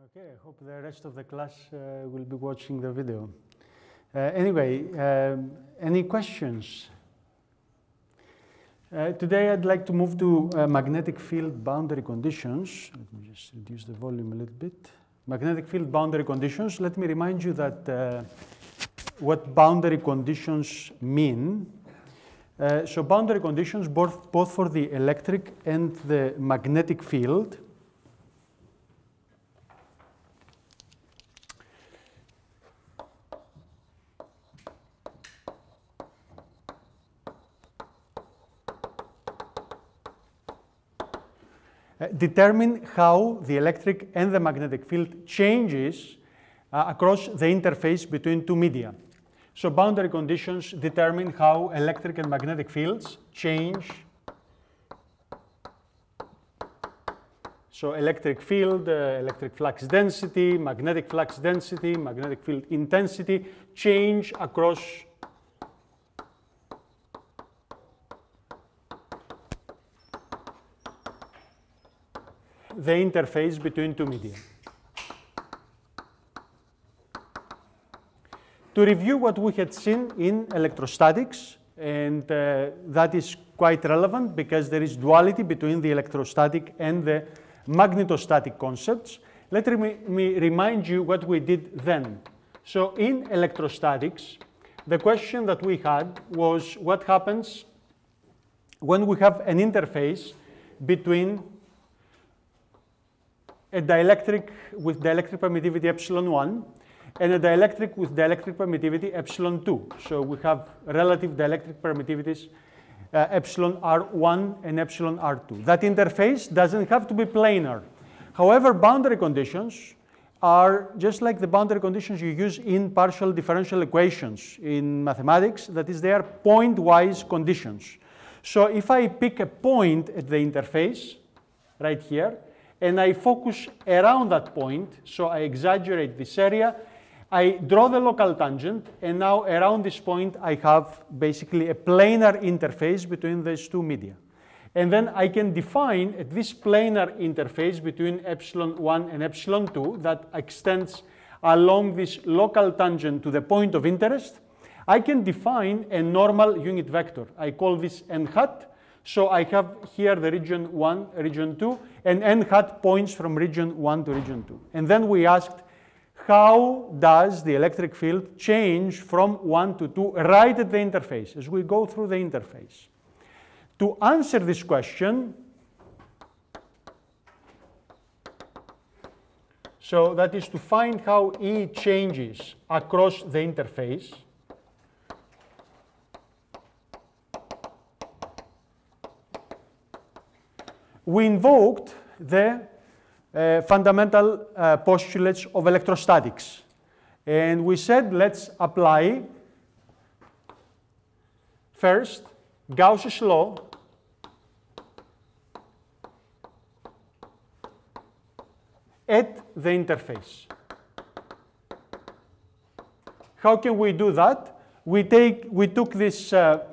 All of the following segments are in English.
Okay, I hope the rest of the class uh, will be watching the video. Uh, anyway, um, any questions? Uh, today I'd like to move to uh, magnetic field boundary conditions. Let me just reduce the volume a little bit. Magnetic field boundary conditions. Let me remind you that uh, what boundary conditions mean. Uh, so boundary conditions both, both for the electric and the magnetic field determine how the electric and the magnetic field changes uh, across the interface between two media. So boundary conditions determine how electric and magnetic fields change. So electric field, uh, electric flux density, magnetic flux density, magnetic field intensity change across the interface between two media. To review what we had seen in electrostatics, and uh, that is quite relevant because there is duality between the electrostatic and the magnetostatic concepts. Let me, me remind you what we did then. So in electrostatics, the question that we had was what happens when we have an interface between a dielectric with dielectric permittivity epsilon 1 and a dielectric with dielectric permittivity epsilon 2. So we have relative dielectric permittivities uh, epsilon r1 and epsilon r2. That interface doesn't have to be planar. However, boundary conditions are just like the boundary conditions you use in partial differential equations in mathematics, that is, they are point-wise conditions. So if I pick a point at the interface, right here, and I focus around that point, so I exaggerate this area, I draw the local tangent, and now around this point I have basically a planar interface between these two media. And then I can define at this planar interface between epsilon 1 and epsilon 2 that extends along this local tangent to the point of interest, I can define a normal unit vector. I call this n hat, so I have here the region 1, region 2, and n hat points from region 1 to region 2. And then we asked, how does the electric field change from 1 to 2 right at the interface as we go through the interface? To answer this question, so that is to find how E changes across the interface, we invoked the uh, fundamental uh, postulates of electrostatics. And we said, let's apply first Gauss's law at the interface. How can we do that? We, take, we took this uh,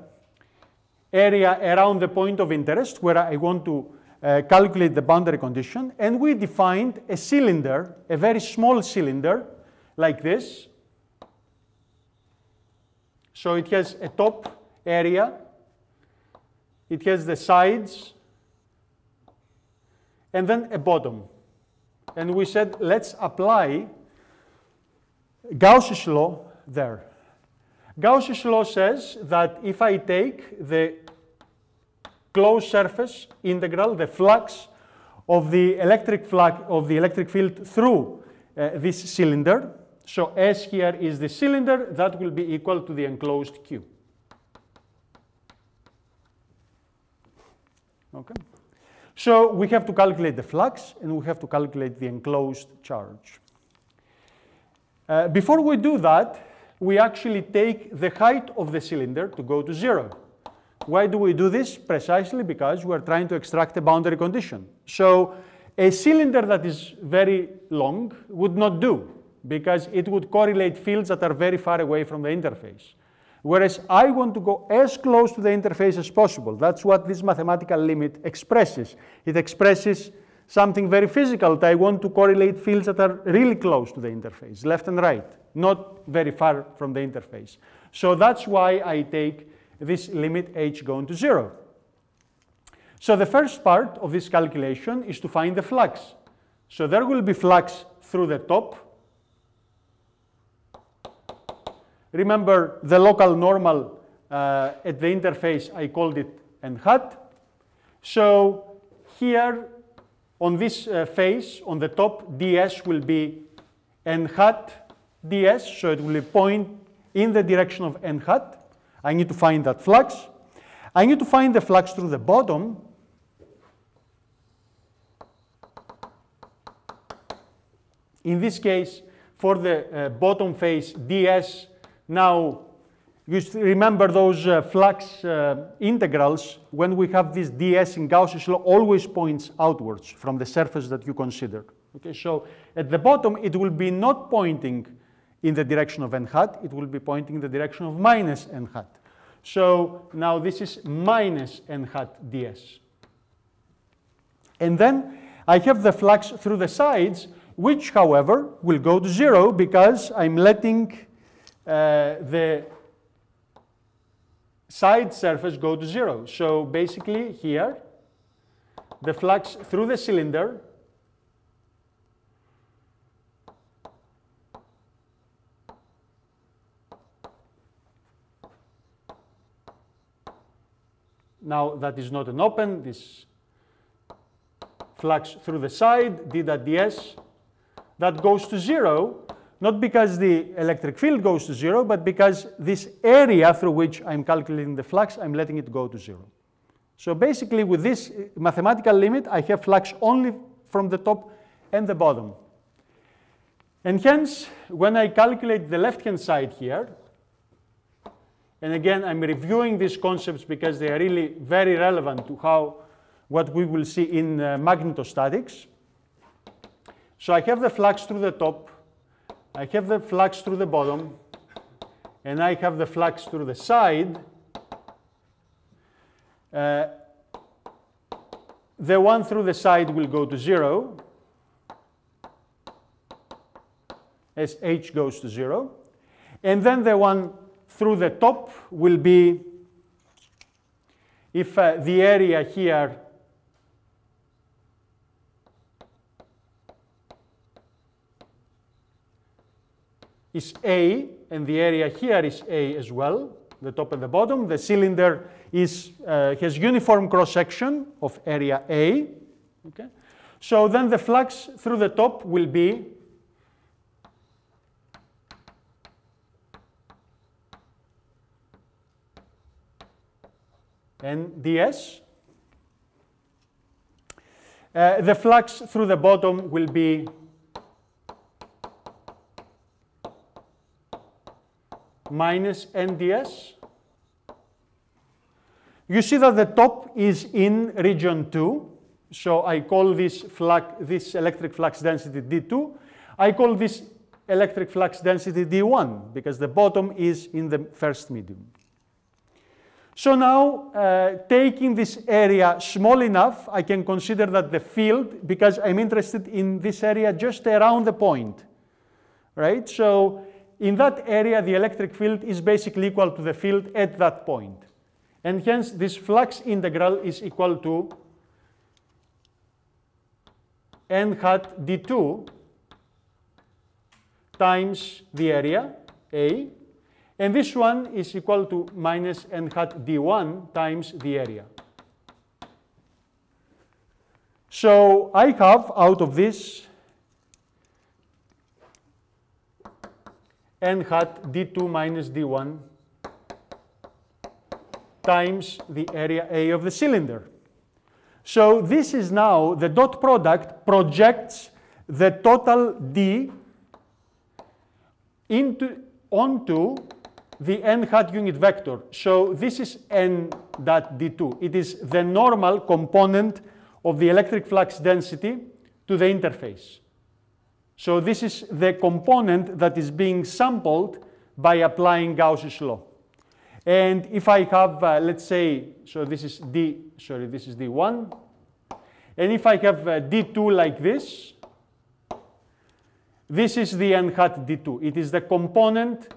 area around the point of interest where I want to uh, calculate the boundary condition, and we defined a cylinder, a very small cylinder, like this. So it has a top area, it has the sides, and then a bottom. And we said, let's apply Gauss's law there. Gauss's law says that if I take the closed surface integral, the flux of the electric flux of the electric field through uh, this cylinder. So S here is the cylinder, that will be equal to the enclosed Q. Okay. So we have to calculate the flux and we have to calculate the enclosed charge. Uh, before we do that, we actually take the height of the cylinder to go to zero. Why do we do this? Precisely because we're trying to extract a boundary condition. So a cylinder that is very long would not do because it would correlate fields that are very far away from the interface. Whereas I want to go as close to the interface as possible. That's what this mathematical limit expresses. It expresses something very physical. That I want to correlate fields that are really close to the interface, left and right, not very far from the interface. So that's why I take this limit h going to zero. So the first part of this calculation is to find the flux. So there will be flux through the top. Remember the local normal uh, at the interface, I called it n hat. So here on this uh, face, on the top, ds will be n hat ds, so it will point in the direction of n hat. I need to find that flux. I need to find the flux through the bottom. In this case, for the uh, bottom face, ds now you remember those uh, flux uh, integrals, when we have this ds in Gauss's law, always points outwards from the surface that you considered. Okay, so at the bottom, it will be not pointing in the direction of n hat, it will be pointing in the direction of minus n hat. So now this is minus n hat ds. And then I have the flux through the sides, which, however, will go to zero because I'm letting uh, the side surface go to zero. So basically here, the flux through the cylinder Now that is not an open, this flux through the side, d dot ds, that goes to zero not because the electric field goes to zero, but because this area through which I'm calculating the flux, I'm letting it go to zero. So basically with this uh, mathematical limit, I have flux only from the top and the bottom. And hence, when I calculate the left-hand side here, and again, I'm reviewing these concepts because they are really very relevant to how what we will see in uh, magnetostatics. So I have the flux through the top, I have the flux through the bottom, and I have the flux through the side. Uh, the one through the side will go to zero as h goes to zero. And then the one through the top will be, if uh, the area here is A, and the area here is A as well, the top and the bottom. The cylinder is, uh, has uniform cross-section of area A. Okay? So then the flux through the top will be and ds. Uh, the flux through the bottom will be minus NDS. You see that the top is in region 2. So I call this, flux, this electric flux density D2. I call this electric flux density D1 because the bottom is in the first medium. So now, uh, taking this area small enough, I can consider that the field, because I'm interested in this area just around the point, right? So in that area, the electric field is basically equal to the field at that point. And hence, this flux integral is equal to n hat d2 times the area, A, and this one is equal to minus n hat d1 times the area. So I have out of this n hat d2 minus d1 times the area A of the cylinder. So this is now the dot product projects the total D into onto the n hat unit vector. So this is n dot d2. It is the normal component of the electric flux density to the interface. So this is the component that is being sampled by applying Gauss's law. And if I have, uh, let's say, so this is D, sorry, this is D1. And if I have uh, D2 like this, this is the n hat D2. It is the component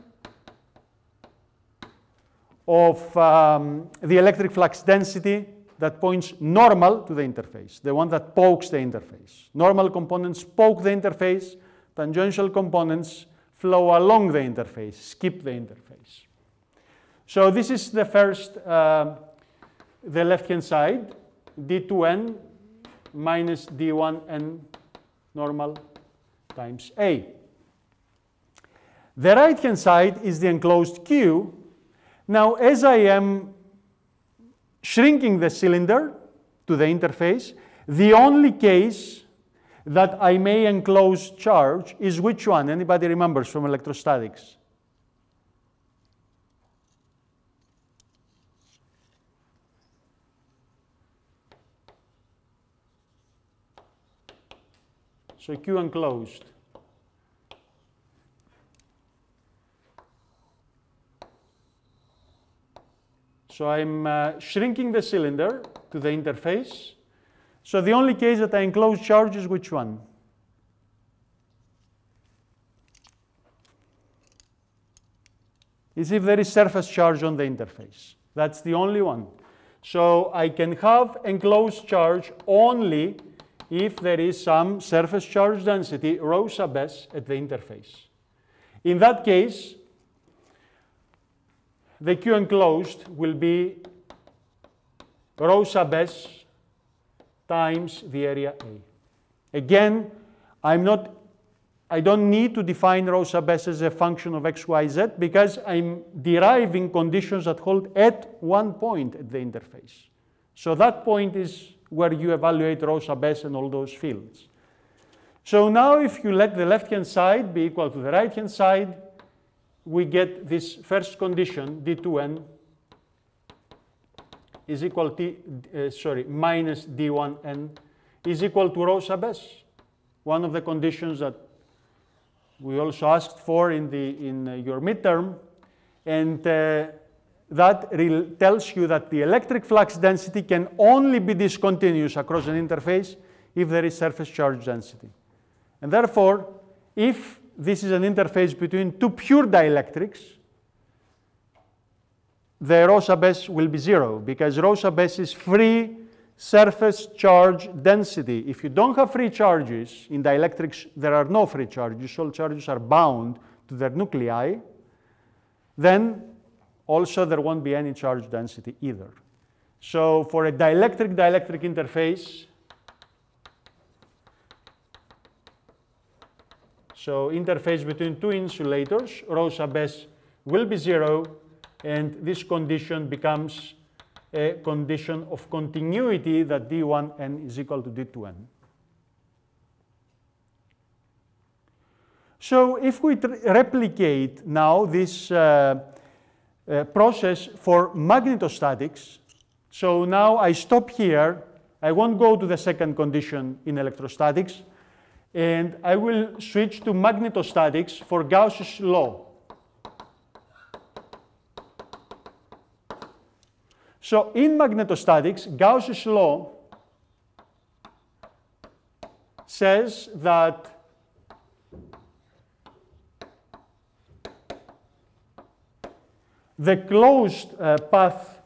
of um, the electric flux density that points normal to the interface, the one that pokes the interface. Normal components poke the interface, tangential components flow along the interface, skip the interface. So this is the first, uh, the left-hand side, d2n minus d1n normal times a. The right-hand side is the enclosed Q. Now, as I am shrinking the cylinder to the interface, the only case that I may enclose charge is which one? Anybody remembers from electrostatics? So Q enclosed. So I'm uh, shrinking the cylinder to the interface. So the only case that I enclose charge is which one? Is if there is surface charge on the interface. That's the only one. So I can have enclosed charge only if there is some surface charge density, rho sub s, at the interface. In that case, the Q enclosed will be rho sub s times the area A. Again, I'm not, I don't need to define rho sub s as a function of x, y, z because I'm deriving conditions that hold at one point at the interface. So that point is where you evaluate rho sub s and all those fields. So now if you let the left-hand side be equal to the right-hand side, we get this first condition, d2n is equal to, uh, sorry, minus d1n is equal to rho sub s. One of the conditions that we also asked for in, the, in uh, your midterm. And uh, that tells you that the electric flux density can only be discontinuous across an interface if there is surface charge density. And therefore, if this is an interface between two pure dielectrics, the rho sub s will be zero because rho sub s is free surface charge density. If you don't have free charges, in dielectrics there are no free charges, all charges are bound to their nuclei, then also there won't be any charge density either. So for a dielectric-dielectric interface, So interface between two insulators, rho sub s will be zero, and this condition becomes a condition of continuity that d1n is equal to d2n. So if we replicate now this uh, uh, process for magnetostatics, so now I stop here, I won't go to the second condition in electrostatics, and I will switch to magnetostatics for Gauss's law. So in magnetostatics, Gauss's law says that the closed uh, path,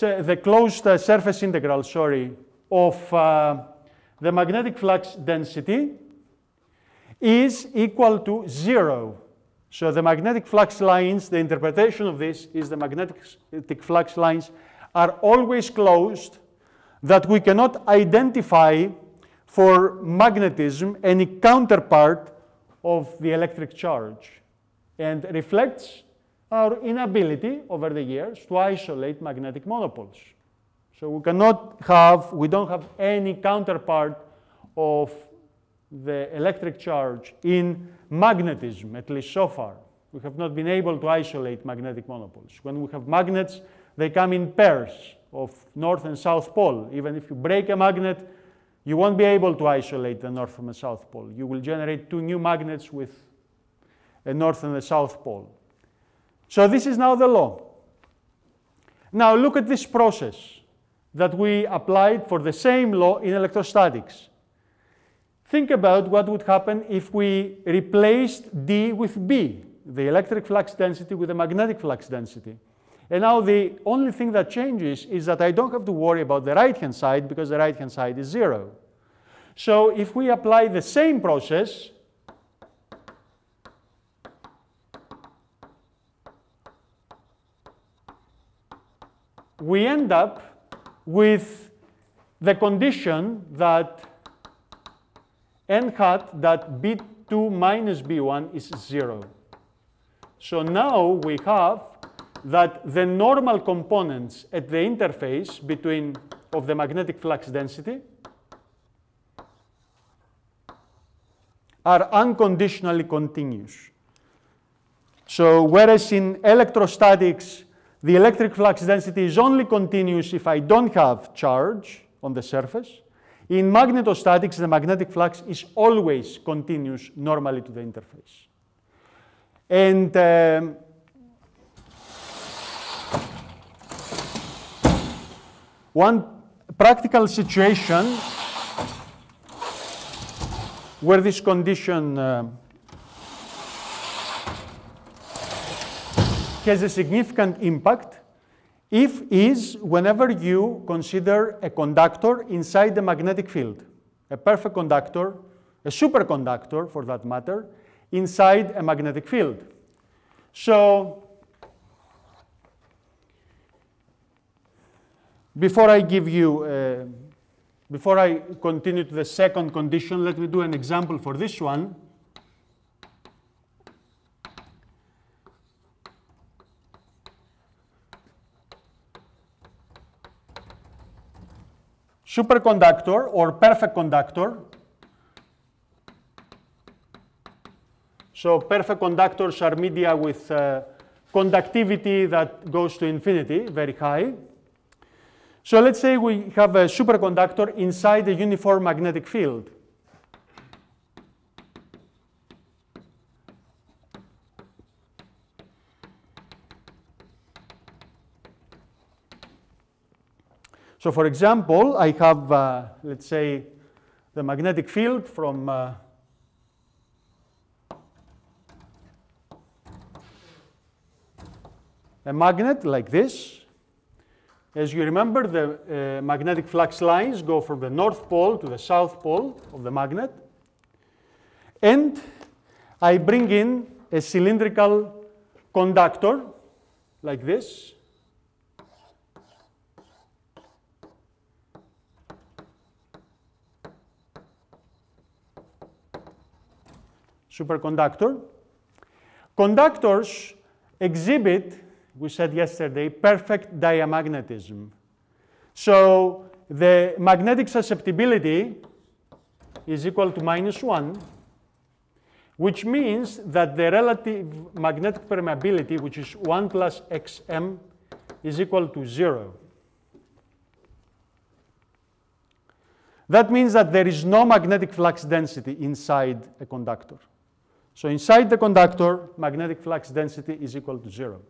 the closed uh, surface integral, sorry, of uh, the magnetic flux density is equal to zero. So the magnetic flux lines, the interpretation of this is the magnetic flux lines are always closed that we cannot identify for magnetism any counterpart of the electric charge and reflects our inability over the years to isolate magnetic monopoles. So we cannot have, we don't have any counterpart of the electric charge in magnetism, at least so far. We have not been able to isolate magnetic monopoles. When we have magnets, they come in pairs of north and south pole. Even if you break a magnet, you won't be able to isolate the north from the south pole. You will generate two new magnets with a north and a south pole. So this is now the law. Now look at this process. That we applied for the same law in electrostatics. Think about what would happen if we replaced D with B, the electric flux density with the magnetic flux density. And now the only thing that changes is that I don't have to worry about the right-hand side because the right-hand side is zero. So if we apply the same process, we end up with the condition that n hat that b2 minus b1 is 0. So now we have that the normal components at the interface between of the magnetic flux density are unconditionally continuous. So whereas in electrostatics, the electric flux density is only continuous if I don't have charge on the surface, in magnetostatics, the magnetic flux is always continuous normally to the interface. And um, one practical situation where this condition uh, has a significant impact if is whenever you consider a conductor inside the magnetic field, a perfect conductor, a superconductor for that matter, inside a magnetic field. So before I give you, uh, before I continue to the second condition, let me do an example for this one. Superconductor or perfect conductor. So perfect conductors are media with uh, conductivity that goes to infinity, very high. So let's say we have a superconductor inside a uniform magnetic field. So for example, I have, uh, let's say, the magnetic field from uh, a magnet like this. As you remember, the uh, magnetic flux lines go from the north pole to the south pole of the magnet. And I bring in a cylindrical conductor like this. Superconductor. Conductors exhibit, we said yesterday, perfect diamagnetism. So the magnetic susceptibility is equal to minus 1, which means that the relative magnetic permeability, which is 1 plus xm, is equal to 0. That means that there is no magnetic flux density inside a conductor. So inside the conductor, magnetic flux density is equal to zero.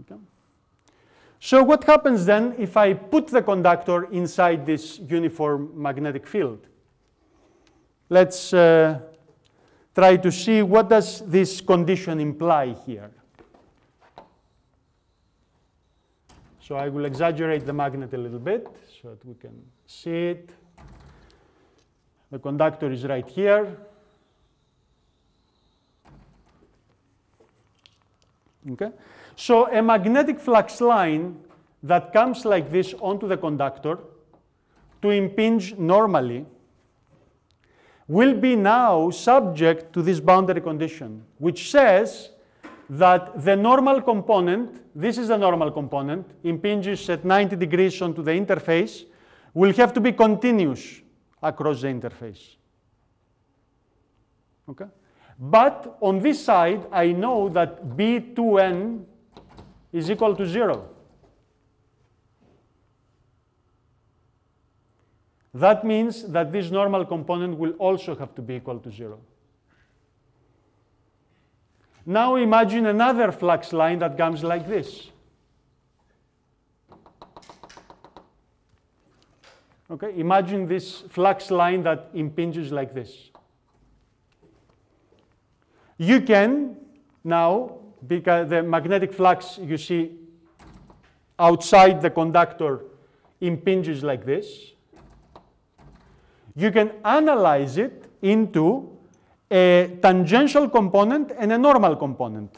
Okay. So what happens then if I put the conductor inside this uniform magnetic field? Let's uh, try to see what does this condition imply here. So I will exaggerate the magnet a little bit so that we can see it. The conductor is right here. Okay? So a magnetic flux line that comes like this onto the conductor to impinge normally will be now subject to this boundary condition, which says that the normal component, this is the normal component, impinges at 90 degrees onto the interface, will have to be continuous across the interface. Okay? But on this side, I know that B2n is equal to 0. That means that this normal component will also have to be equal to 0. Now imagine another flux line that comes like this. Okay, imagine this flux line that impinges like this. You can now, because the magnetic flux you see outside the conductor impinges like this, you can analyze it into a tangential component and a normal component.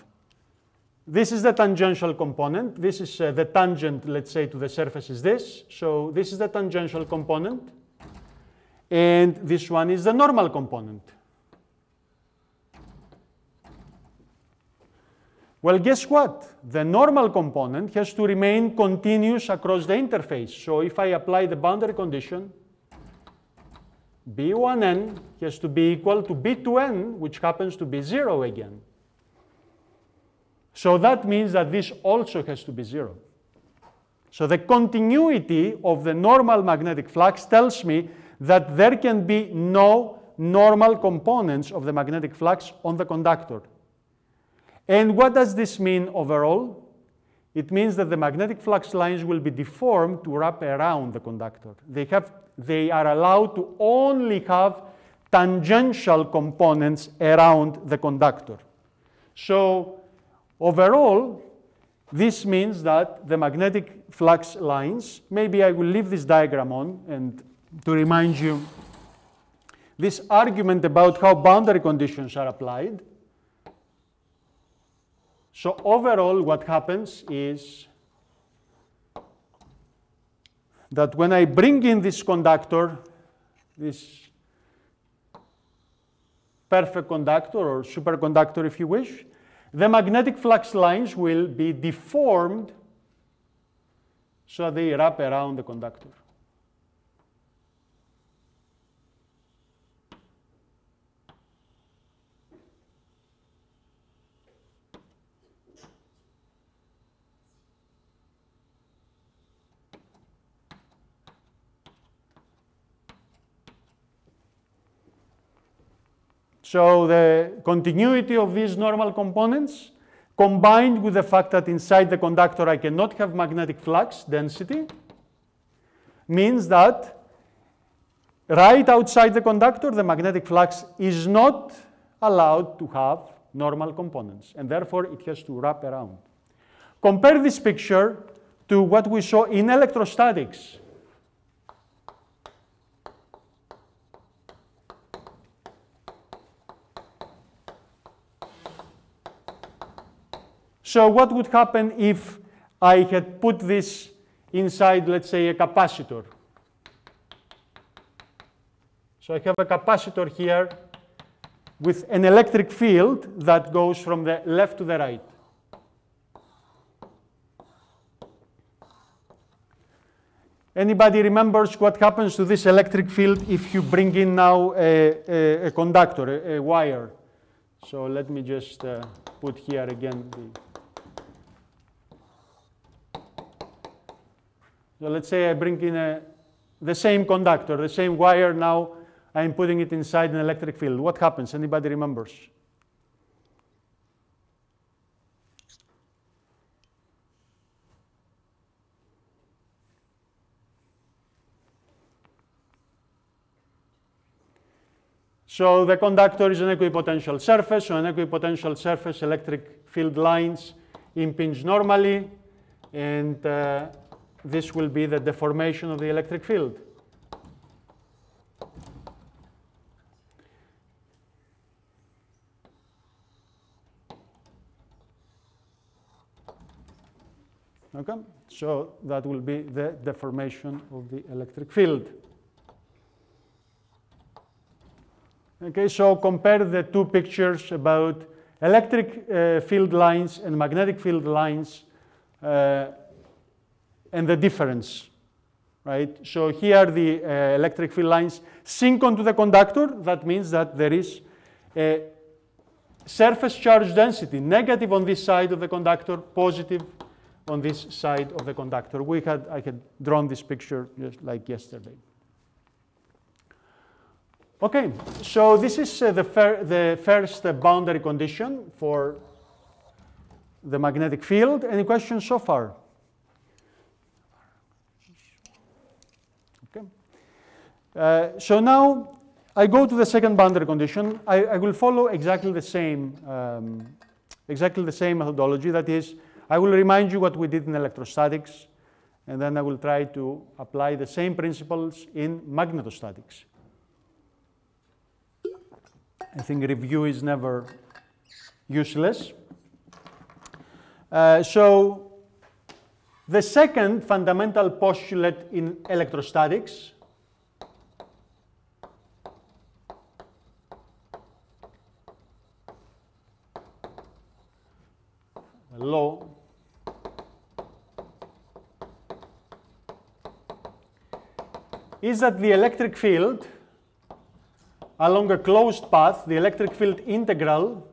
This is the tangential component. This is uh, the tangent, let's say, to the surface is this. So this is the tangential component. And this one is the normal component. Well, guess what? The normal component has to remain continuous across the interface. So if I apply the boundary condition, B1n has to be equal to B2n, which happens to be 0 again. So that means that this also has to be zero. So the continuity of the normal magnetic flux tells me that there can be no normal components of the magnetic flux on the conductor. And what does this mean overall? It means that the magnetic flux lines will be deformed to wrap around the conductor. They, have, they are allowed to only have tangential components around the conductor. So Overall, this means that the magnetic flux lines, maybe I will leave this diagram on and to remind you this argument about how boundary conditions are applied. So overall, what happens is that when I bring in this conductor, this perfect conductor or superconductor if you wish, the magnetic flux lines will be deformed so they wrap around the conductor. So the continuity of these normal components combined with the fact that inside the conductor I cannot have magnetic flux density means that right outside the conductor the magnetic flux is not allowed to have normal components and therefore it has to wrap around. Compare this picture to what we saw in electrostatics. So what would happen if I had put this inside, let's say, a capacitor? So I have a capacitor here with an electric field that goes from the left to the right. Anybody remembers what happens to this electric field if you bring in now a, a, a conductor, a, a, wire? So let me just uh, put here again the So let's say I bring in a, the same conductor, the same wire, now I'm putting it inside an electric field. What happens? Anybody remembers? So the conductor is an equipotential surface. So an equipotential surface, electric field lines impinge normally. And uh, this will be the deformation of the electric field. Okay, so that will be the deformation of the electric field. Okay, so compare the two pictures about electric uh, field lines and magnetic field lines uh, and the difference, right? So here the uh, electric field lines sink onto the conductor. That means that there is a surface charge density, negative on this side of the conductor, positive on this side of the conductor. We had, I had drawn this picture just like yesterday. Okay, so this is uh, the, fir the, first uh, boundary condition for the magnetic field. Any questions so far? Uh, so now I go to the second boundary condition. I, I will follow exactly the same, um, exactly the same methodology. That is, I will remind you what we did in electrostatics, and then I will try to apply the same principles in magnetostatics. I think review is never useless. Uh, so the second fundamental postulate in electrostatics law is that the electric field along a closed path, the electric field integral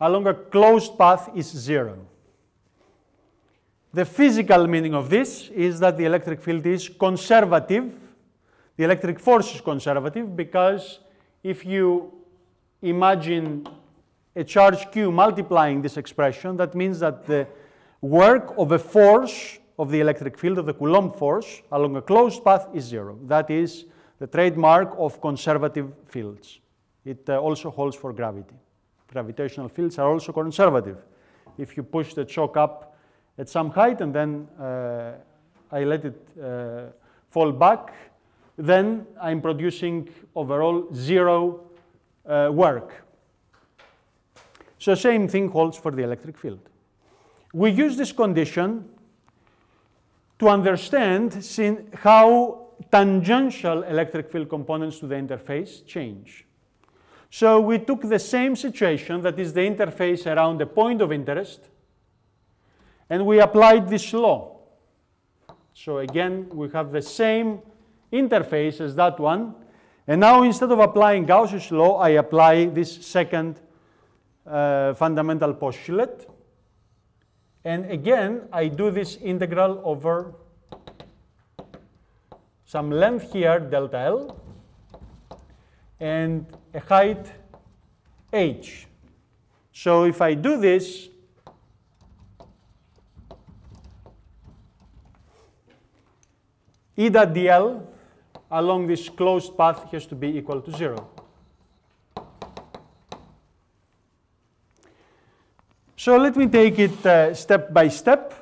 along a closed path is zero. The physical meaning of this is that the electric field is conservative. The electric force is conservative because if you imagine a charge q multiplying this expression, that means that the work of a force of the electric field, of the Coulomb force, along a closed path is zero. That is the trademark of conservative fields. It uh, also holds for gravity. Gravitational fields are also conservative. If you push the chalk up at some height and then uh, I let it uh, fall back, then I'm producing overall zero uh, work. So same thing holds for the electric field. We use this condition to understand how tangential electric field components to the interface change. So we took the same situation, that is the interface around the point of interest, and we applied this law. So again, we have the same interface as that one, and now instead of applying Gauss's law, I apply this second uh, fundamental postulate. And again, I do this integral over some length here, delta L, and a height h. So if I do this, E dot dl along this closed path has to be equal to zero. So let me take it uh, step by step.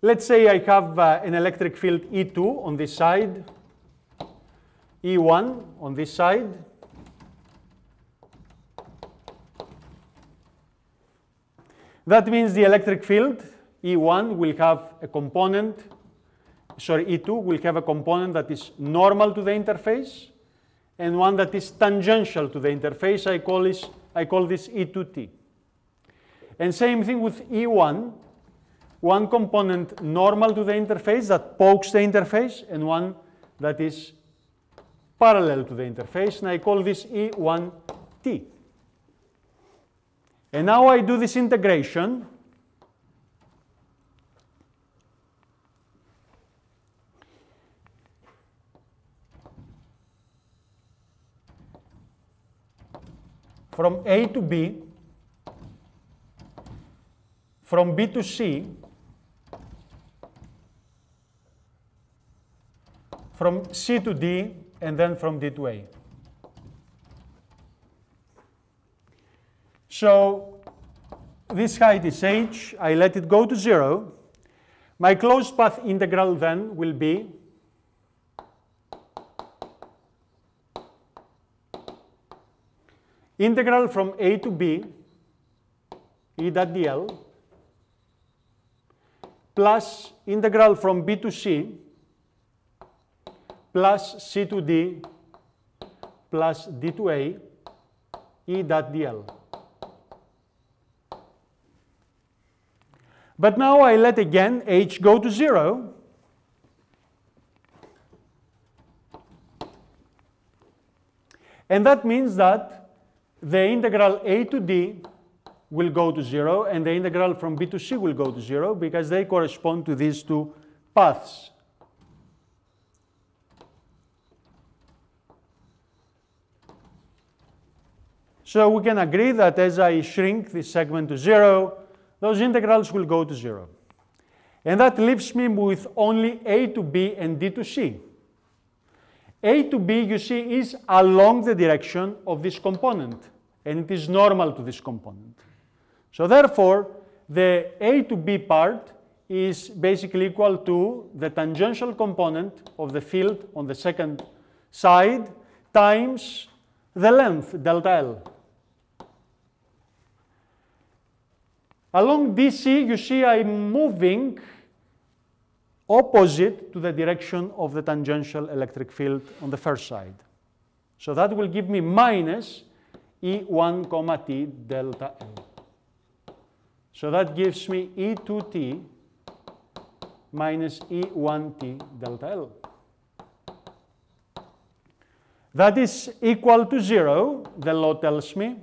Let's say I have uh, an electric field E2 on this side, E1 on this side. That means the electric field E1 will have a component, sorry, E2 will have a component that is normal to the interface and one that is tangential to the interface. I call this, I call this E2T. And same thing with E1, one component normal to the interface that pokes the interface and one that is parallel to the interface, and I call this E1T. And now I do this integration from A to B, from B to C, from C to D, and then from D to A. So this height is h, I let it go to zero. My closed path integral then will be integral from a to b e dot dl plus integral from b to c plus c to d plus d to a e dot dl. But now I let again h go to 0. And that means that the integral a to d will go to 0, and the integral from b to c will go to 0 because they correspond to these two paths. So we can agree that as I shrink this segment to zero, those integrals will go to zero. And that leaves me with only a to b and d to c. a to b, you see, is along the direction of this component, and it is normal to this component. So therefore, the a to b part is basically equal to the tangential component of the field on the second side times the length, delta L. Along DC, you see I'm moving opposite to the direction of the tangential electric field on the first side. So that will give me minus E1 comma T delta L. So that gives me E2T minus E1T delta L. That is equal to zero, the law tells me.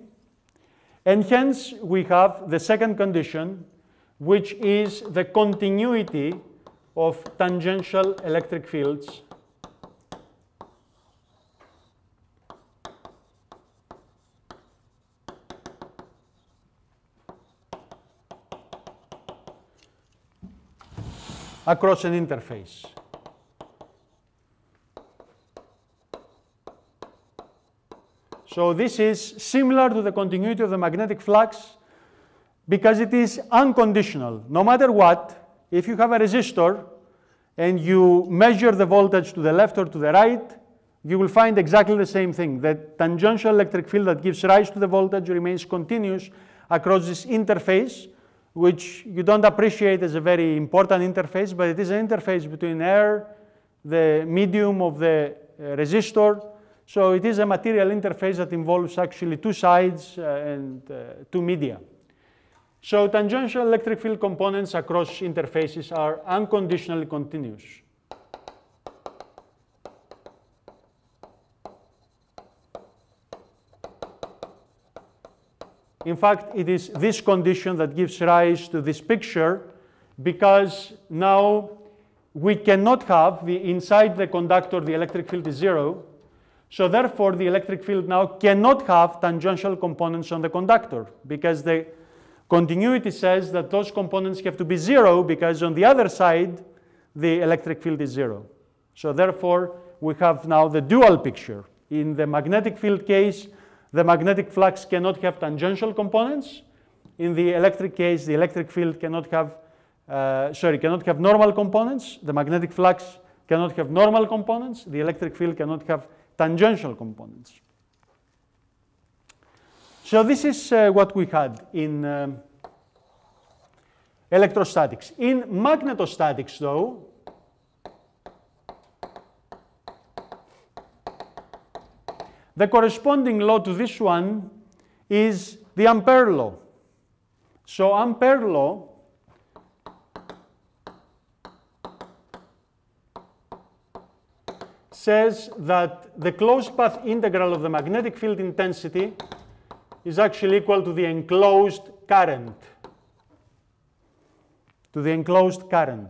And hence we have the second condition, which is the continuity of tangential electric fields across an interface. So this is similar to the continuity of the magnetic flux because it is unconditional. No matter what, if you have a resistor and you measure the voltage to the left or to the right, you will find exactly the same thing. The tangential electric field that gives rise to the voltage remains continuous across this interface, which you don't appreciate as a very important interface, but it is an interface between air, the medium of the uh, resistor, so it is a material interface that involves actually two sides uh, and uh, two media. So tangential electric field components across interfaces are unconditionally continuous. In fact, it is this condition that gives rise to this picture because now we cannot have the inside the conductor the electric field is zero so therefore, the electric field now cannot have tangential components on the conductor because the continuity says that those components have to be zero because on the other side, the electric field is zero. So therefore, we have now the dual picture. In the magnetic field case, the magnetic flux cannot have tangential components. In the electric case, the electric field cannot have, uh, sorry, cannot have normal components. The magnetic flux cannot have normal components. The electric field cannot have tangential components. So this is uh, what we had in um, electrostatics. In magnetostatics, though, the corresponding law to this one is the Ampere law. So Ampere law says that the closed path integral of the magnetic field intensity is actually equal to the enclosed current. To the enclosed current.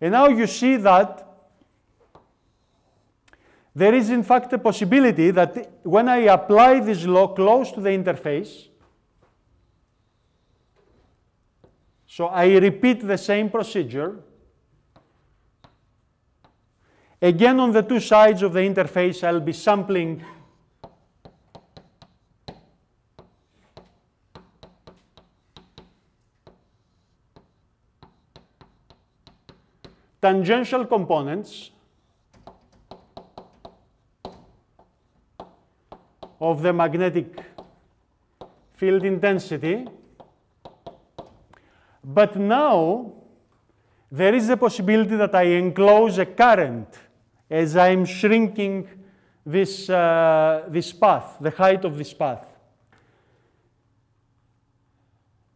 And now you see that there is in fact a possibility that when I apply this law close to the interface, so I repeat the same procedure, Again, on the two sides of the interface, I'll be sampling tangential components of the magnetic field intensity. But now there is a possibility that I enclose a current as I'm shrinking this, uh, this path, the height of this path.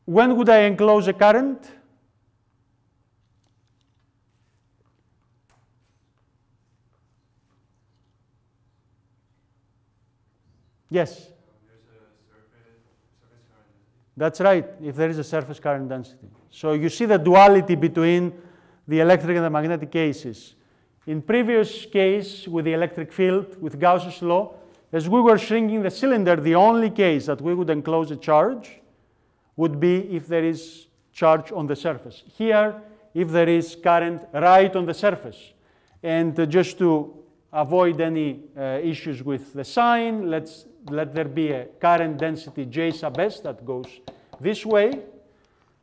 When would I enclose a current? Yes. That's right, if there is a surface current density. So you see the duality between the electric and the magnetic cases. In previous case with the electric field, with Gauss's law, as we were shrinking the cylinder, the only case that we would enclose a charge would be if there is charge on the surface. Here, if there is current right on the surface. And uh, just to avoid any uh, issues with the sign, let's let there be a current density J sub S that goes this way.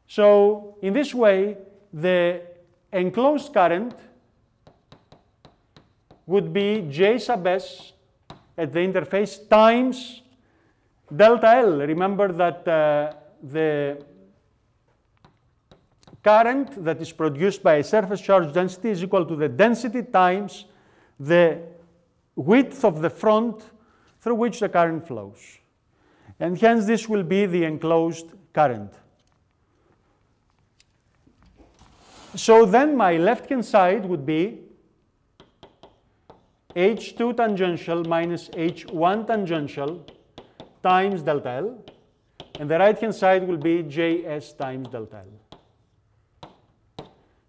So in this way, the enclosed current would be J sub S at the interface times delta L. Remember that uh, the current that is produced by a surface charge density is equal to the density times the width of the front through which the current flows. And hence this will be the enclosed current. So then my left-hand side would be H2 tangential minus H1 tangential times delta L. And the right-hand side will be Js times delta L.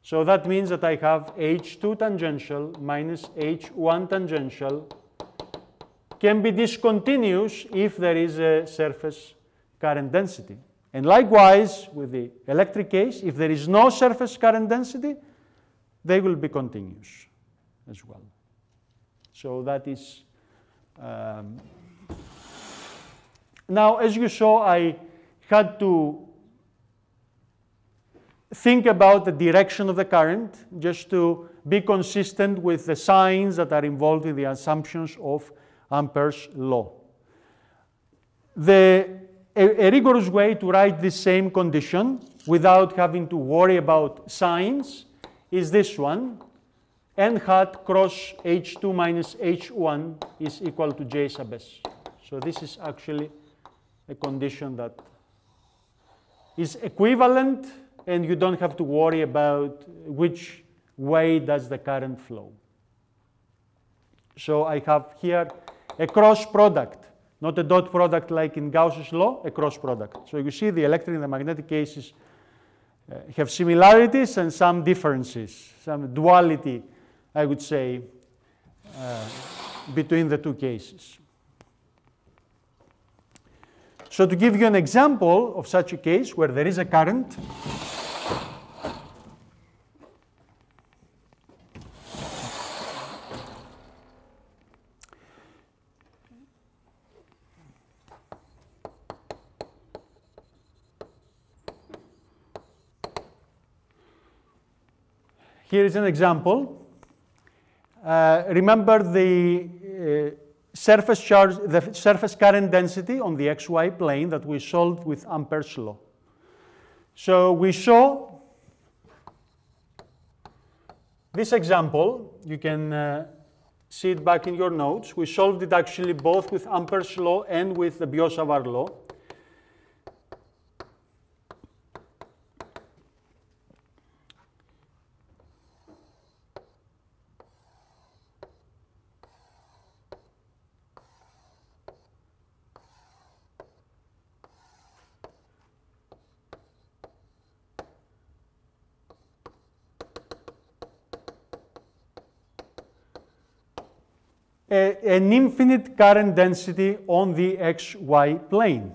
So that means that I have H2 tangential minus H1 tangential can be discontinuous if there is a surface current density. And likewise, with the electric case, if there is no surface current density, they will be continuous as well. So that is, um, now as you saw, I had to think about the direction of the current just to be consistent with the signs that are involved in the assumptions of Ampere's law. The, a, a rigorous way to write this same condition without having to worry about signs is this one. n hat cross h2 minus h1 is equal to j sub s. So this is actually a condition that is equivalent and you don't have to worry about which way does the current flow. So I have here a cross product, not a dot product like in Gauss's law, a cross product. So you see the electric and the magnetic cases uh, have similarities and some differences, some duality, I would say, uh, between the two cases. So to give you an example of such a case where there is a current, Here is an example. Uh, remember the uh, surface charge, the surface current density on the xy plane that we solved with Ampere's law. So we saw this example. You can uh, see it back in your notes. We solved it actually both with Ampere's law and with the Biot-Savart law. a, an infinite current density on the xy plane.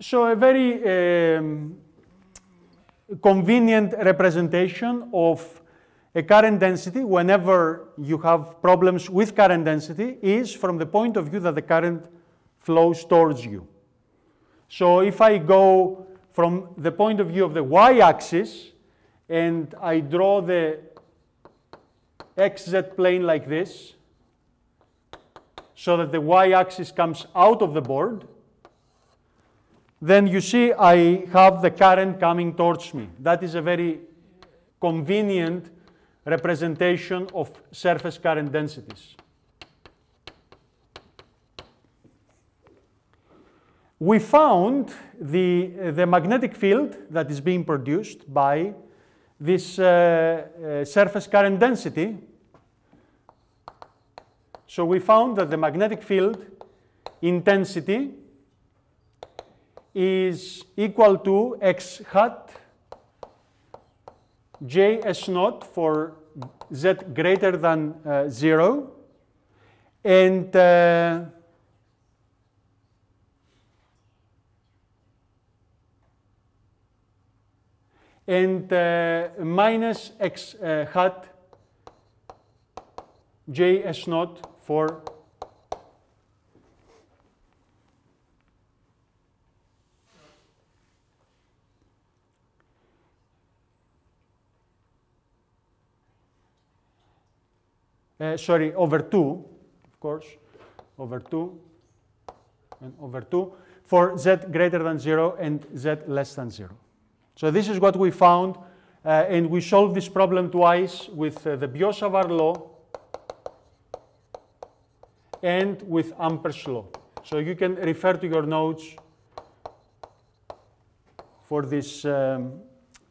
So a very um, convenient representation of a current density whenever you have problems with current density is from the point of view that the current flows towards you. So if I go from the point of view of the y-axis, and I draw the xz plane like this, so that the y-axis comes out of the board, then you see I have the current coming towards me. That is a very convenient representation of surface current densities. We found the, the magnetic field that is being produced by this uh, uh, surface current density. So we found that the magnetic field intensity is equal to x hat j s naught for z greater than uh, 0 and uh, and uh, minus x uh, hat j s naught for uh, sorry, over 2, of course, over 2 and over 2 for z greater than 0 and z less than 0. So this is what we found, uh, and we solved this problem twice with uh, the Biot-Savart law and with Ampere's law. So you can refer to your notes for this um,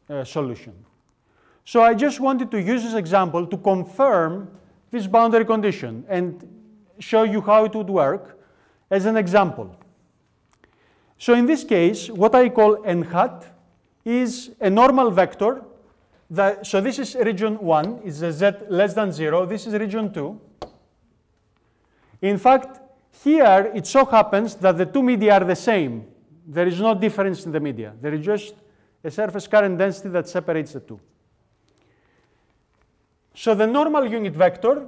uh, solution. So I just wanted to use this example to confirm this boundary condition and show you how it would work as an example. So in this case, what I call n hat is a normal vector. That, so this is region 1, is a z less than 0. This is region 2. In fact, here it so happens that the two media are the same. There is no difference in the media. There is just a surface current density that separates the two. So the normal unit vector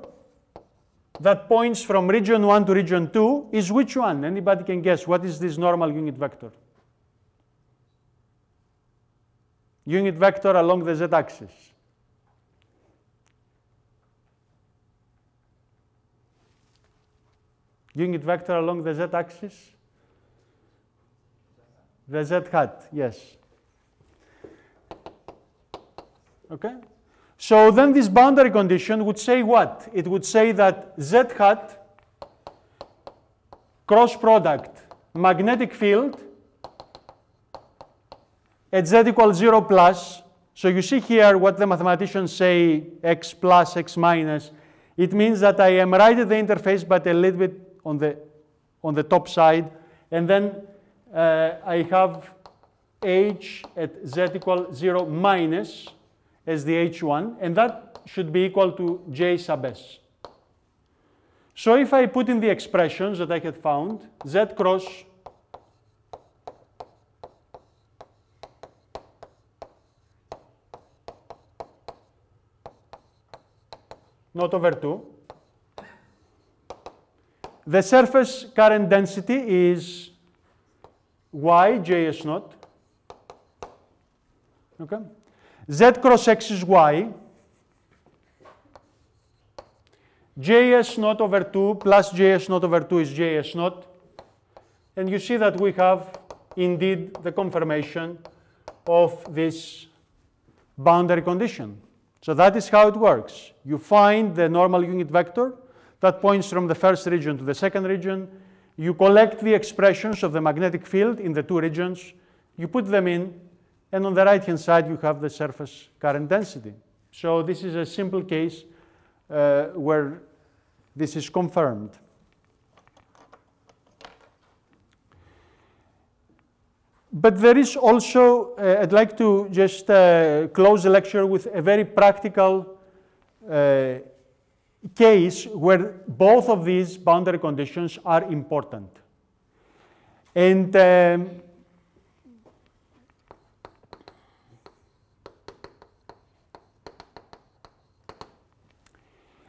that points from region 1 to region 2 is which one? Anybody can guess what is this normal unit vector? Unit vector along the z-axis. Unit vector along the z-axis? The z hat, yes. Okay? So then this boundary condition would say what? It would say that z hat cross product magnetic field at z equals 0 plus. So you see here what the mathematicians say x plus, x minus. It means that I am right at the interface but a little bit on the, on the top side. And then uh, I have h at z equals 0 minus as the H1, and that should be equal to J sub S. So if I put in the expressions that I had found, Z cross not over 2. The surface current density is y, Js naught. Okay? z cross x is y, js naught over 2 plus js naught over 2 is js naught. And you see that we have indeed the confirmation of this boundary condition. So that is how it works. You find the normal unit vector that points from the first region to the second region. You collect the expressions of the magnetic field in the two regions. You put them in and on the right-hand side, you have the surface current density. So this is a simple case uh, where this is confirmed. But there is also, uh, I'd like to just uh, close the lecture with a very practical uh, case where both of these boundary conditions are important. And um,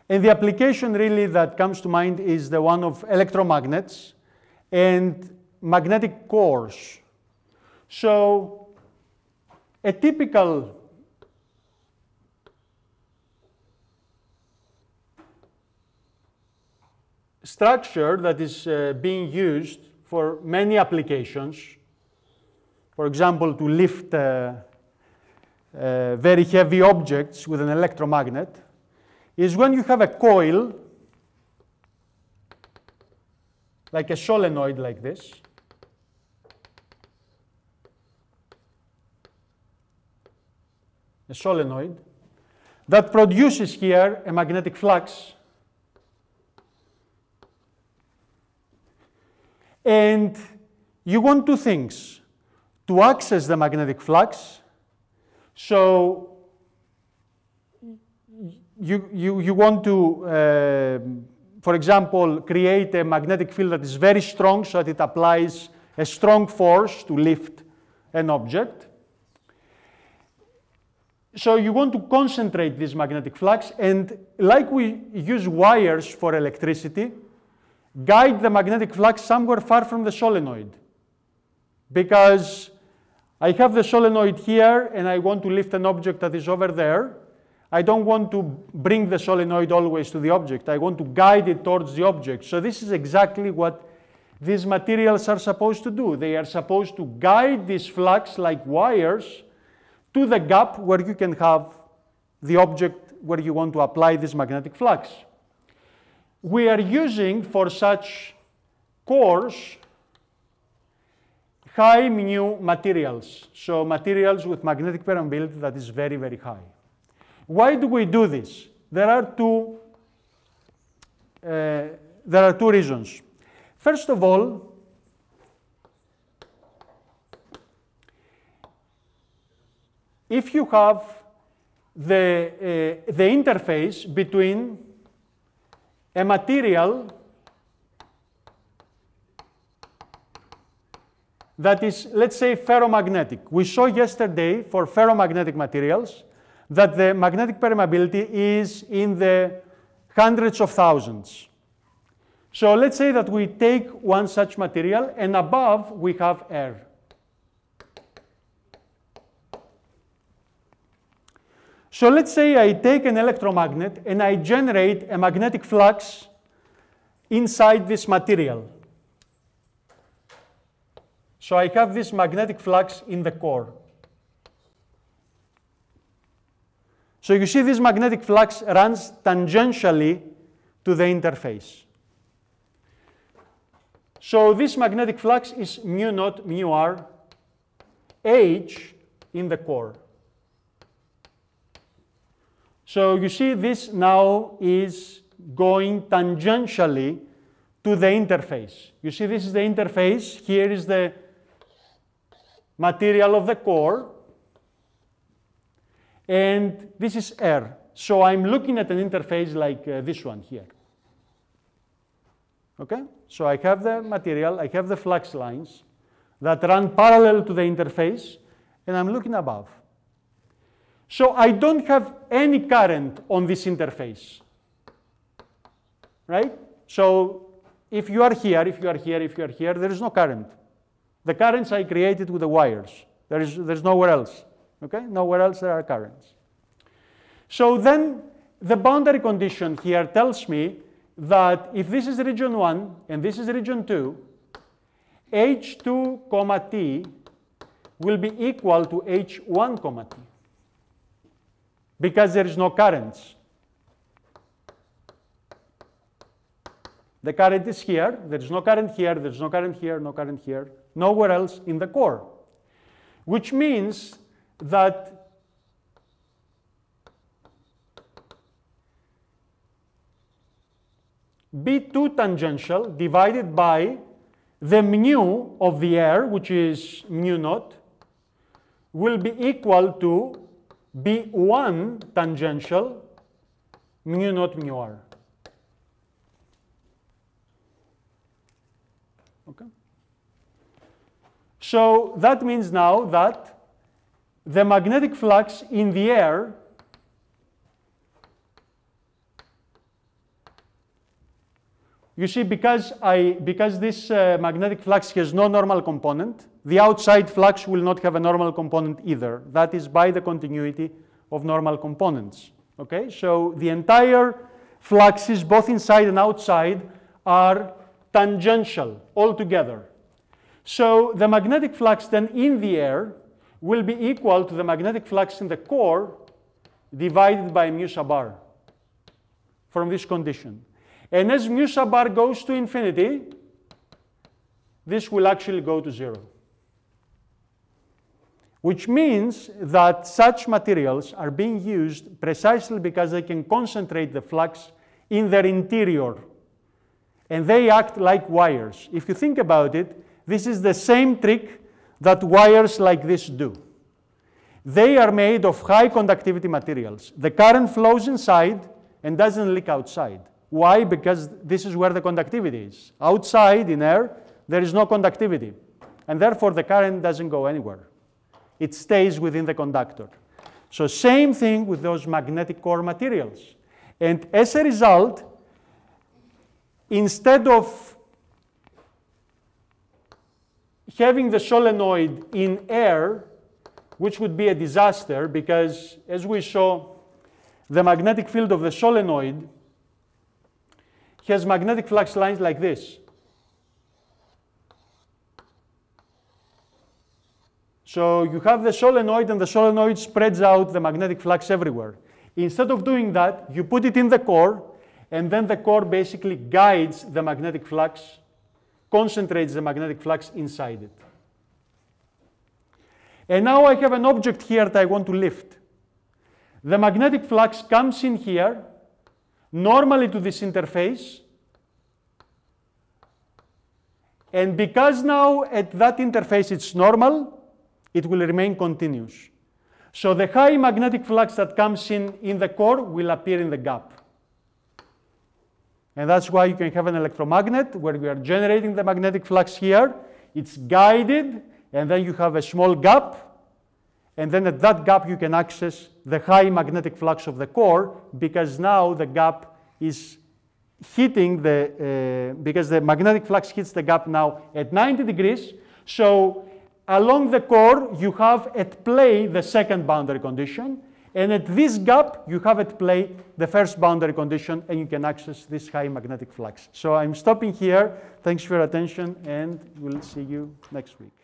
And the application really that comes to mind is the one of electromagnets and magnetic cores. So a typical structure that is uh, being used for many applications, for example, to lift uh, uh, very heavy objects with an electromagnet, is when you have a coil, like a solenoid like this, a solenoid, that produces here a magnetic flux. And you want two things to access the magnetic flux. So you, you, you want to, uh, for example, create a magnetic field that is very strong so that it applies a strong force to lift an object. So you want to concentrate this magnetic flux, and like we use wires for electricity, guide the magnetic flux somewhere far from the solenoid. Because I have the solenoid here, and I want to lift an object that is over there. I don't want to bring the solenoid always to the object. I want to guide it towards the object. So this is exactly what these materials are supposed to do. They are supposed to guide this flux like wires to the gap where you can have the object where you want to apply this magnetic flux. We are using for such cores high mu materials, so materials with magnetic permeability that is very, very high. Why do we do this? There are two, uh, there are two reasons. First of all, if you have the, uh, the interface between a material that is, let's say, ferromagnetic. We saw yesterday for ferromagnetic materials that the magnetic permeability is in the hundreds of thousands. So let's say that we take one such material and above we have air. So let's say I take an electromagnet and I generate a magnetic flux inside this material. So I have this magnetic flux in the core. So you see this magnetic flux runs tangentially to the interface. So this magnetic flux is mu naught mu r h in the core. So you see this now is going tangentially to the interface. You see this is the interface, here is the material of the core, and this is air. So I'm looking at an interface like uh, this one here. Okay? So I have the material, I have the flux lines that run parallel to the interface, and I'm looking above. So I don't have any current on this interface. Right? So if you are here, if you are here, if you are here, there is no current. The currents I created with the wires. There is there's nowhere else. Okay? Nowhere else there are currents. So then the boundary condition here tells me that if this is region 1 and this is region 2, h2 comma t will be equal to h1 comma t because there is no currents. The current is here, there is no current here, there is no current here, no current here, nowhere else in the core. Which means that B2 tangential divided by the mu of the air, which is mu naught, will be equal to B1 tangential mu naught mu r. Okay. So that means now that the magnetic flux in the air You see, because, I, because this uh, magnetic flux has no normal component, the outside flux will not have a normal component either. That is by the continuity of normal components. Okay, so the entire fluxes, both inside and outside, are tangential altogether. So the magnetic flux then in the air will be equal to the magnetic flux in the core divided by mu sub r from this condition. And as mu sub r goes to infinity, this will actually go to zero. Which means that such materials are being used precisely because they can concentrate the flux in their interior. And they act like wires. If you think about it, this is the same trick that wires like this do. They are made of high conductivity materials. The current flows inside, and doesn't leak outside. Why? Because this is where the conductivity is. Outside in air, there is no conductivity, and therefore the current doesn't go anywhere. It stays within the conductor. So same thing with those magnetic core materials. And as a result, instead of having the solenoid in air, which would be a disaster because as we saw, the magnetic field of the solenoid has magnetic flux lines like this. So you have the solenoid and the solenoid spreads out the magnetic flux everywhere. Instead of doing that, you put it in the core and then the core basically guides the magnetic flux, concentrates the magnetic flux inside it. And now I have an object here that I want to lift. The magnetic flux comes in here, normally to this interface, and because now at that interface it's normal, it will remain continuous. So the high magnetic flux that comes in in the core will appear in the gap. And that's why you can have an electromagnet where we are generating the magnetic flux here. It's guided, and then you have a small gap. And then at that gap, you can access the high magnetic flux of the core because now the gap is hitting the, uh, because the magnetic flux hits the gap now at 90 degrees. So along the core, you have at play the second boundary condition. And at this gap, you have at play the first boundary condition, and you can access this high magnetic flux. So I'm stopping here. Thanks for your attention, and we'll see you next week.